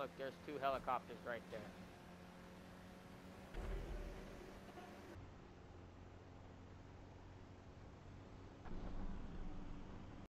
look, there's two helicopters right there.